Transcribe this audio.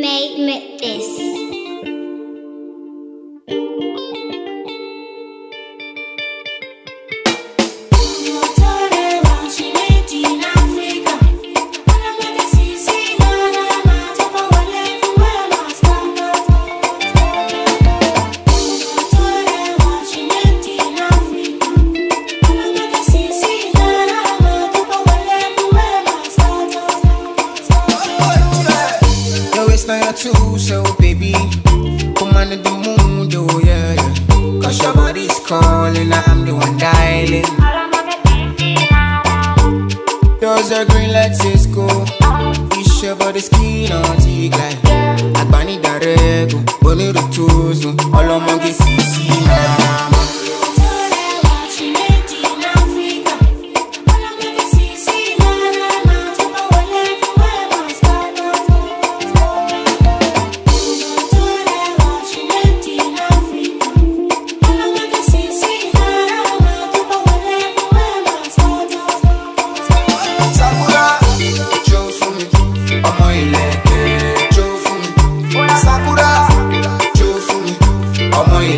made me Your too so baby. Come on the mood, oh yeah, yeah. Cause your body's calling, I'm the one dialing. Those are green lights, let's go. Fish your body skin on tig like. Agbani darego, boni rutuzu. Of monkeys